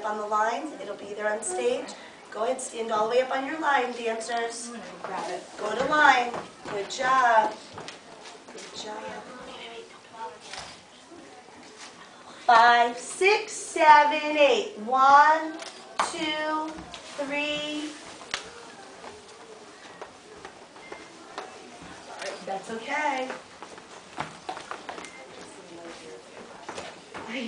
up on the line. It'll be there on stage. Go ahead, stand all the way up on your line, dancers. Grab it. Go to line. Good job. Good job. Five, six, seven, eight. One, two, three. That's okay. I